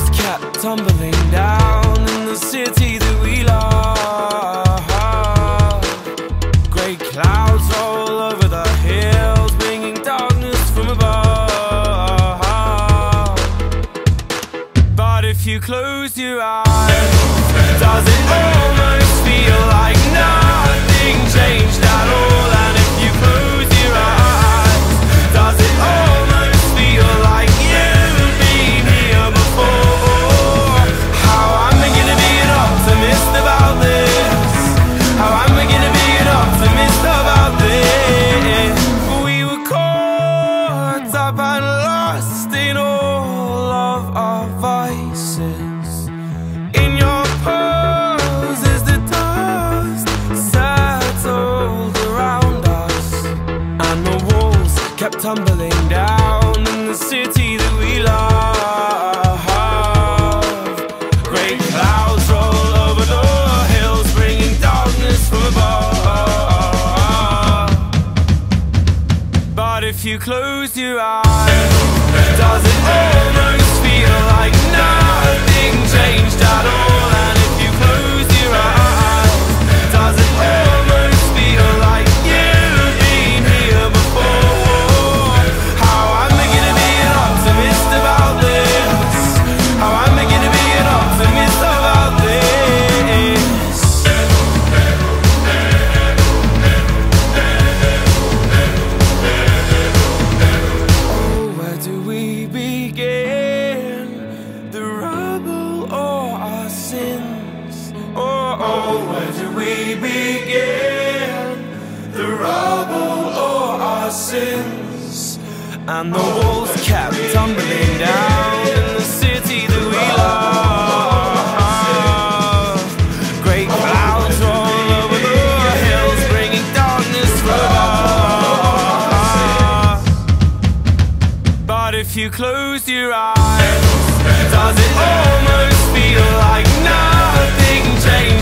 just kept tumbling down in the city that we love. Great clouds roll over the hills, bringing darkness from above. But if you close your eyes, does it almost feel like nothing changed? Tumbling down in the city that we love. Great clouds roll over the hills, bringing darkness from above. But if you close your eyes, Oh, where do we begin? The rubble or our sins? And the walls kept tumbling down in the city that we love. Great clouds roll over the hills, bringing darkness from above. But if you close your eyes, does it almost feel like nothing changed